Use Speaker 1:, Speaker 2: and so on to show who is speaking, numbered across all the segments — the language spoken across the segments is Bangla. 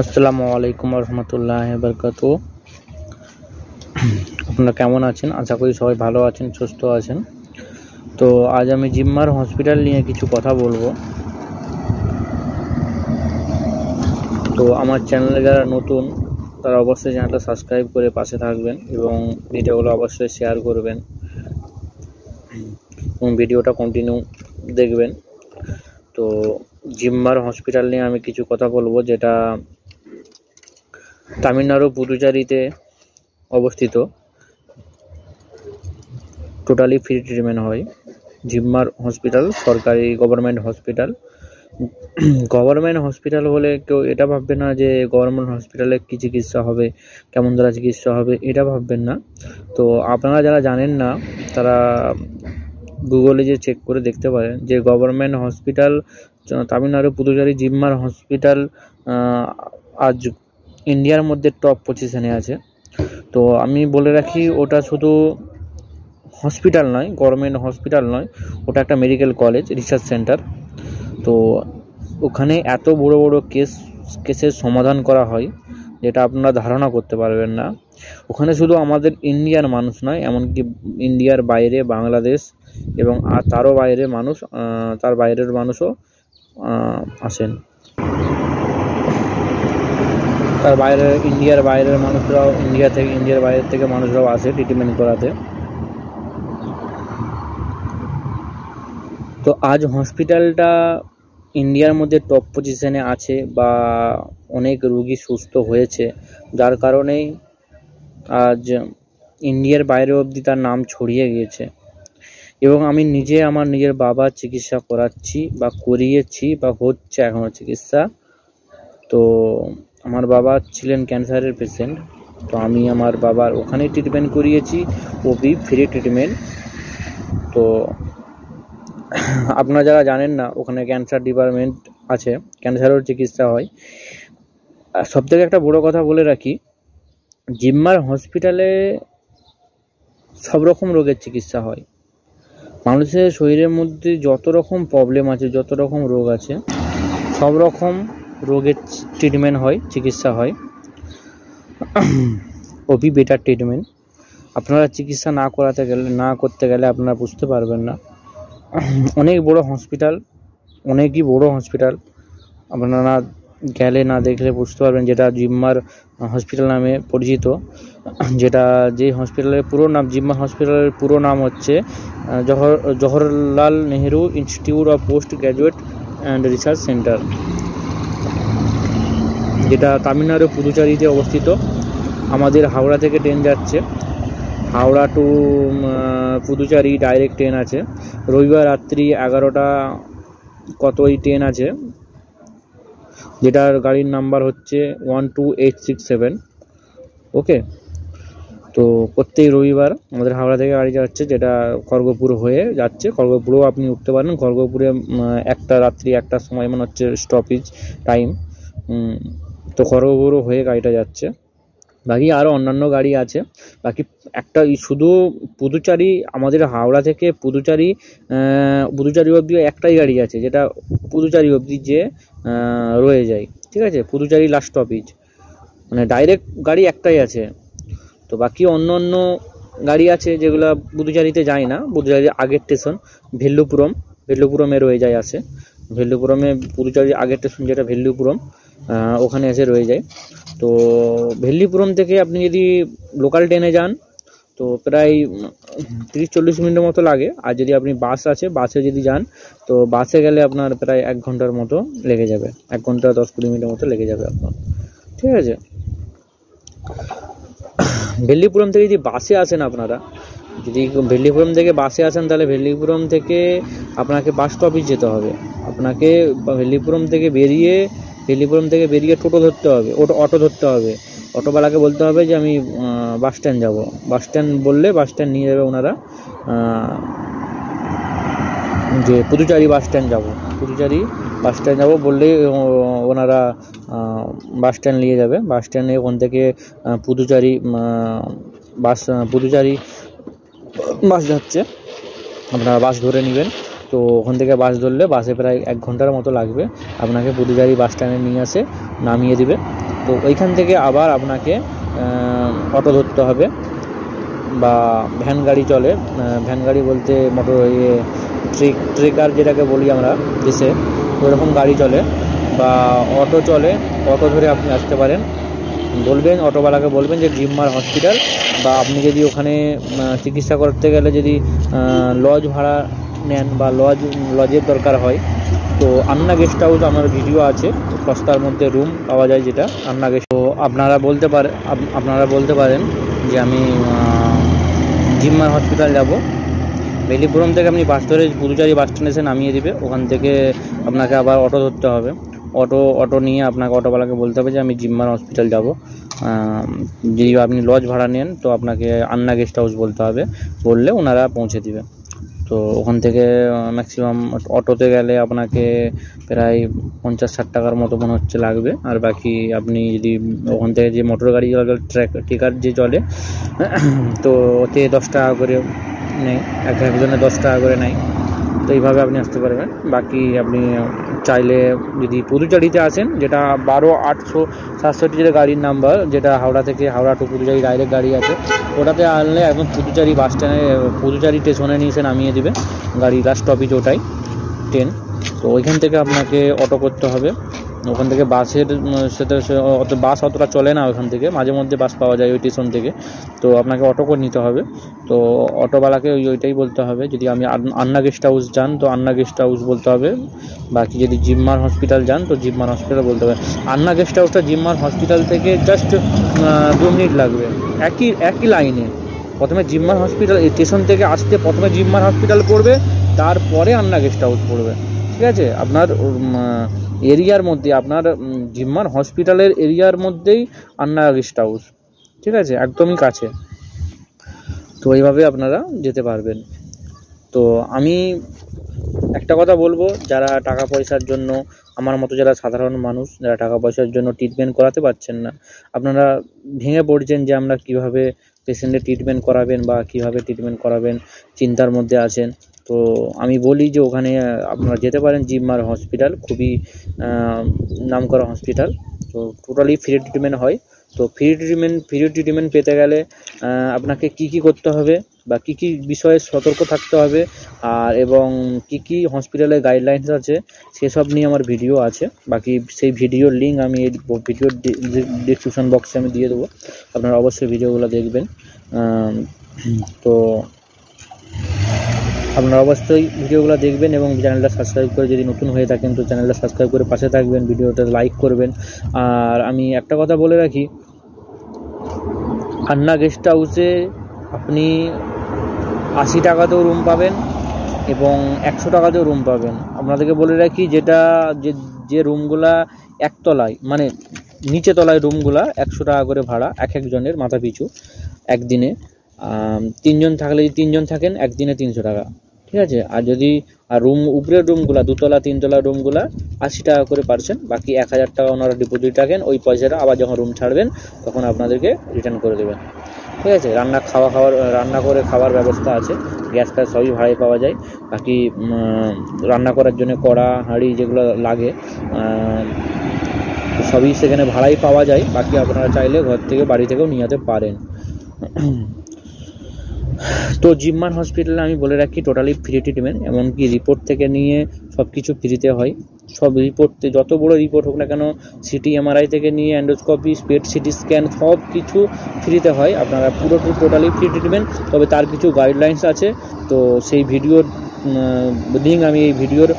Speaker 1: আসসালামু আলাইকুম রহমতুল্লাহ বরকাত আপনারা কেমন আছেন? আশা করি সবাই ভালো আছেন, সুস্থ আছেন। তো আজ আমি জিম্মার হসপিটাল নিয়ে কিছু কথা বলব। তো আমার চ্যানেলে যারা নতুন, তারা অবশ্যই চ্যানেলটা সাবস্ক্রাইব করে পাশে থাকবেন এবং ভিডিওগুলো অবশ্যই শেয়ার করবেন। এবং ভিডিওটা কন্টিনিউ দেখবেন। তো জিম্মার হসপিটাল নিয়ে আমি কিছু কথা বলব, যেটা তামিলনাড়ু পুদুচারিতে অবস্থিত। টোটালি ফ্রি ট্রিটমেন্ট হয়। জিম্মার হসপিটাল সরকারি গভর্নমেন্ট হসপিটাল গভর্নমেন্ট হসপিটাল হলে কেউ এটা ভাববে না যে গভর্নমেন্ট হসপিটালে কী চিকিৎসা হবে, কেমন দ্বারা চিকিৎসা হবে, এটা ভাববেন না। তো আপনারা যারা জানেন না, তারা গুগলে যে চেক করে দেখতে পারেন যে government hospital Tamil Nadu Puducherry JIPMER hospital আজ ইন্ডিয়ার মধ্যে টপ পজিশনে আছে। তো আমি বলে রাখি, ওটা শুধু হসপিটাল নয় গভর্নমেন্ট হসপিটাল নয়, ওটা একটা মেডিকেল কলেজ রিসার্চ সেন্টার তো ওখানে এত বড় বড় কেস কেসের সমাধান করা হয়, যেটা আপনারা ধারণা করতে পারবেন না। ওখানে শুধু আমাদের ইন্ডিয়ার মানুষ নয়, এমনকি ইন্ডিয়ার বাইরে বাংলাদেশ এবং আর তারও বাইরে মানুষ তার বাইরের মানুষও আসেন। তার বাইরে ইন্ডিয়ার বাইরের মানুষরাও, ইন্ডিয়া থেকে, ইন্ডিয়ার বাইরের থেকে মানুষরাও আসে ট্রিটমেন্ট করাতে। তো আজ হসপিটালটা ইন্ডিয়ার মধ্যে টপ পজিশনে আছে বা অনেক রুগী সুস্থ হয়েছে। যার কারণেই আজ ইন্ডিয়ার বাইরে অবধি তার নাম ছড়িয়ে গিয়েছে। এবং আমি নিজে আমার নিজের বাবার চিকিৎসা করাচ্ছি বা করিয়েছি বা হচ্ছে এখনও চিকিৎসা। তো আমার বাবা ছিলেন ক্যান্সারের পেশেন্ট তো আমি আমার বাবার ওখানেই ট্রিটমেন্ট করিয়েছি ওবি ফ্রি ট্রিটমেন্ট তো আপনারা যারা জানেন না, ওখানে ক্যান্সার ডিপার্টমেন্ট আছে ক্যান্সারের চিকিৎসা হয়। সবথেকে একটা বড় কথা বলে রাখি, জিম্মার হসপিটালে সব রকম রোগের চিকিৎসা হয়। মানুষের শরীরের মধ্যে যত রকম প্রবলেম আছে, যত রকম রোগ আছে, সব রকম রোগের ট্রিটমেন্ট হয়, চিকিৎসা হয়। ওবি বেটার ট্রিটমেন্ট আপনারা চিকিৎসা না করাতে গেলে, না করতে গেলে আপনারা বুঝতে পারবেন না। অনেক বড় হসপিটাল অনেকই বড় হসপিটাল আপনারা গেলে না দেখলে বুঝতে পারবেন যেটা জিম্মার হসপিটাল নামে পরিচিত। যেটা যে হসপিটালের পুরো নাম, জিম্মা হসপিটালের পুরো নাম হচ্ছে Jawahar Jawaharlal Nehru institute of post graduate and research centre যেটা তামিলনাড়ু পুদুচারিতে অবস্থিত। আমাদের হাওড়া থেকে ট্রেন যাচ্ছে। Howrah to Puducherry direct train আছে। রবিবার রাত্রি এগারোটা কতই ট্রেন আছে। যেটার গাড়ির নাম্বার হচ্ছে one two eight six seven okay? তো প্রত্যেক রবিবার আমাদের হাওড়া থেকে গাড়ি যাচ্ছে, যেটা খড়গপুর হয়ে যাচ্ছে। খড়গপুরেও আপনি উঠতে পারেন। খড়গপুরে একটা রাত্রি একটার সময় মনে হচ্ছে স্টপেজ টাইম তো খড়গপুর হয়ে গাড়িটা যাচ্ছে। বাকি আরও অন্যান্য গাড়ি আছে। বাকি একটা শুধু পুদুচারি আমাদের হাওড়া থেকে পুদুচারি পুদুচারি অবধি একটাই গাড়ি আছে, যেটা পুদুচারি অবধি যে রয়ে যায়। ঠিক আছে? পুদুচারি লাস্ট স্টপেজ মানে ডাইরেক্ট গাড়ি একটাই আছে। তো বাকি অন্য অন্য গাড়ি আছে যেগুলো পুদুচারিতে যায় না। পুদুচারির আগের স্টেশন ভেল্লুপুরম। ভেল্লুপুরমে রয়ে যায় আছে। ভেল্লুপুরমে পুদুচারির আগের স্টেশন যেটা ভেল্লুপুরম। ওখানে এসে রয়ে যায়। তো ভেল্লিপুরম থেকে আপনি যদি লোকাল ট্রেনে যান, তো প্রায় তিরিশ চল্লিশ মিনিটের মতো লাগে। আর যদি আপনি বাস আছে বাসে যদি যান, তো বাসে গেলে আপনার প্রায় এক ঘণ্টার মতো লেগে যাবে। এক ঘণ্টা দশ কুড়ি মিনিটের মতো লেগে যাবে আপনার। ঠিক আছে? ভেল্লিপুরম থেকে যদি বাসে আসেন আপনারা, যদি ভেল্লিপুরম থেকে বাসে আসেন, তাহলে ভেল্লিপুরম থেকে আপনাকে বাস স্টপেজ যেতে হবে। আপনাকে ভেল্লিপুরম থেকে বেরিয়ে ভেল্লিপুরম থেকে বেরিয়ে টোটো ধরতে হবে, ওটো, অটো ধরতে হবে। অটোওয়ালাকে বলতে হবে যে আমি বাস স্ট্যান্ড যাব। বাস স্ট্যান্ড বললে বাস স্ট্যান্ড নিয়ে যাবে ওনারা যে পুদুচারি বাস স্ট্যান্ড যাব। পুদুচারি বাস স্ট্যান্ড যাব বললেই ওনারা বাস স্ট্যান্ড নিয়ে যাবে। বাস স্ট্যান্ডে ওখান থেকে পুদুচারি বাস পুদুচারি বাস যাচ্ছে। আপনারা বাস ধরে নেবেন। তো ওখান থেকে বাস ধরলে বাসে প্রায় এক ঘণ্টার মতো লাগবে। আপনাকে পুদুচারি বাস স্ট্যান্ডে নিয়ে আসে নামিয়ে দিবে। তো ওইখান থেকে আবার আপনাকে অটো ধরতে হবে বা ভ্যান গাড়ি চলে। ভ্যান গাড়ি বলতে মোটর ইয়ে ট্রেক, ট্রেকার যেটাকে বলি আমরা, দেশে ওরকম গাড়ি চলে বা অটো চলে, অটো ধরে আপনি আসতে পারেন। বলবেন, অটোওয়ালাকে বলবেন যে জিম্মার হসপিটাল বা আপনি যদি ওখানে চিকিৎসা করতে গেলে যদি লজ ভাড়া নেন বা লজ, লজের দরকার হয়। তো আন্না গেস্ট হাউস আমার ভিডিও আছে সস্তার মধ্যে রুম পাওয়া যায় যেটা, আন্না গেস্ট তো আপনারা বলতে পারে আপনারা বলতে পারেন যে আমি জিম্মার হসপিটাল যাব। বেলিপুরম থেকে আপনি বাস ধরে পুদুচারি বাস স্ট্যান্ড এসে নামিয়ে দিবে, ওখান থেকে আপনাকে আবার অটো ধরতে হবে। অটো অটো নিয়ে আপনাকে অটোওয়ালাকে বলতে হবে যে আমি জিম্মার হসপিটাল যাব। যদি আপনি লজ ভাড়া নেন, তো আপনাকে আন্না গেস্ট হাউস বলতে হবে। বললে ওনারা পৌঁছে দিবে। তো ওখান থেকে ম্যাক্সিমাম অটোতে গেলে আপনাকে প্রায় পঞ্চাশ ষাট টাকার মতো মনে হচ্ছে লাগবে। আর বাকি আপনি যদি ওখান থেকে যে মোটর গাড়ি চলে ট্র্যাক ট্রেকার যে চলে, তো ওতে দশ টাকা করে নেয়। এক একজনে দশ টাকা করে নেয়। তো এইভাবে আপনি আসতে পারবেন। বাকি আপনি চাইলে যদি পুদুচারিতে আসেন, যেটা বারো আটশো সাতষট্টি যেটা গাড়ির নাম্বার, যেটা হাওড়া থেকে হাওড়া টু পুদুচারি ডাইরেক্ট গাড়ি আছে, ওটাতে আনলে একদম পুদুচারি বাস স্ট্যান্ডে পুদুচারি স্টেশনে নিয়ে এসে নামিয়ে দেবে গাড়ি লাস্ট স্টপেজ ওটাই ট্রেন তো ওইখান থেকে আপনাকে অটো করতে হবে। ওখান থেকে বাসের সাথে অত বাস অতটা চলে না ওখান থেকে। মাঝে মধ্যে বাস পাওয়া যায় ওই স্টেশন থেকে। তো আপনাকে অটো করে নিতে হবে। তো অটোওয়ালাকে ওই, ওইটাই বলতে হবে। যদি আমি আন্না গেস্ট হাউস যান, তো আন্না গেস্ট হাউস বলতে হবে। বাকি যদি জিম্মার হসপিটাল যান, তো জিম্মার হসপিটাল বলতে হবে। আন্না গেস্ট হাউসটা জিম্মার হসপিটাল থেকে জাস্ট দু মিনিট লাগবে। একই একই লাইনে। প্রথমে জিম্মার হসপিটাল স্টেশন থেকে আসতে প্রথমে জিম্মার হসপিটাল পড়বে, তারপরে আন্না গেস্ট হাউস পড়বে। ঠিক আছে? আপনার এরিয়ার মধ্যে, আপনার জিম্মার হসপিটালের এরিয়ার মধ্যেই আন্না গেস্ট হাউস, ঠিক আছে? একদমই কাছে। তো এইভাবে আপনারা যেতে পারবেন। তো আমি একটা কথা বলব, যারা টাকা পয়সার জন্য, আমার মতো যারা সাধারণ মানুষ, যারা টাকা পয়সার জন্য ট্রিটমেন্ট করাতে পারছেন না, আপনারা ভেঙে পড়ছেন যে আমরা কীভাবে পেশেন্টের ট্রিটমেন্ট করাবেন বা কীভাবে ট্রিটমেন্ট করাবেন, চিন্তার মধ্যে আছেন। তো আমি বলি যে ওখানে আপনারা যেতে পারেন জিম্মার হসপিটাল, খুবই নাম করা হসপিটাল। তো টোটালি ফ্রি ট্রিটমেন্ট হয়। তো ফ্রি ট্রিটমেন্ট ফ্রি ট্রিটমেন্ট পেতে গেলে আপনাকে কি কি করতে হবে বা কি কি বিষয়ে সতর্ক থাকতে হবে আর এবং কি কি হসপিটালের গাইডলাইন্স আছে, সেসব নিয়ে আমার ভিডিও আছে। বাকি সেই ভিডিওর লিঙ্ক আমি ভিডিওর ডিসক্রিপশন বক্সে আমি দিয়ে দেবো। আপনারা অবশ্যই ভিডিওগুলো দেখবেন। তো আপনারা অবশ্যই ভিডিওগুলো দেখবেন এবং চ্যানেলটা সাবস্ক্রাইব করে যদি নতুন হয়ে থাকেন, তো চ্যানেলটা সাবস্ক্রাইব করে পাশে থাকবেন, ভিডিওটা লাইক করবেন। আর আমি একটা কথা বলে রাখি আন্না গেস্ট হাউসে আপনি আশি টাকাতেও রুম পাবেন এবং একশো টাকাতেও রুম পাবেন। আপনাদেরকে বলে রাখি, যেটা যে যে রুমগুলা একতলায় মানে নিচে তলায় রুমগুলা একশো টাকা করে ভাড়া, এক একজনের মাথা পিছু একদিনে তিনজন থাকলে তিনজন থাকেন, একদিনে তিনশো টাকা। ঠিক আছে? আর যদি, আর রুম উপরের রুমগুলা দুতলা, তিনতলা রুমগুলা আশি টাকা করে পারছেন, বাকি এক হাজার টাকা ওনারা ডিপোজিট রাখেন, ওই পয়সাটা আবার যখন রুম ছাড়বেন, তখন আপনাদেরকে রিটার্ন করে দেবেন। ঠিক আছে? রান্না খাওয়া, খাওয়ার, রান্না করে খাওয়ার ব্যবস্থা আছে গ্যাস ফ্যাস সবই ভাড়ায় পাওয়া যায়। বাকি রান্না করার জন্য কড়া, হাঁড়ি যেগুলো লাগে সবই সেখানে ভাড়াই পাওয়া যায়। বাকি আপনারা চাইলে ঘর থেকে, বাড়ি থেকেও নিয়ে যেতে পারেন। তো জিম্মান হসপিটালে আমি বলে রাখি টোটালি ফ্রি ট্রিটমেন্ট এমনকি রিপোর্ট থেকে নিয়ে সব কিছু ফ্রিতে হয়। সব রিপোর্টে যত বড় রিপোর্ট হোক না কেন সিটি এমআরআই থেকে নিয়ে অ্যান্ডোস্কপি স্পেড সিটি স্ক্যান সব কিছু ফ্রিতে হয়। আপনারা পুরো টোটালি ফ্রি ট্রিটমেন্ট তবে তার কিছু গাইডলাইন্স আছে। তো সেই ভিডিওর লিঙ্ক আমি এই ভিডিওর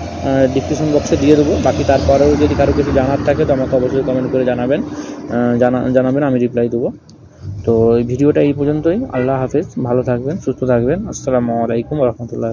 Speaker 1: ডিসক্রিপশন বক্সে দিয়ে দেবো। বাকি তারপরেও যদি কারও কিছু জানার থাকে, তো আমাকে অবশ্যই কমেন্ট করে জানাবেন। জানা, জানাবেন, আমি রিপ্লাই দেবো। তো এই ভিডিওটা এই পর্যন্তই। আল্লাহ হাফেজ ভালো থাকবেন সুস্থ থাকবেন। আসসালামু আলাইকুম রহমতুল্লাহ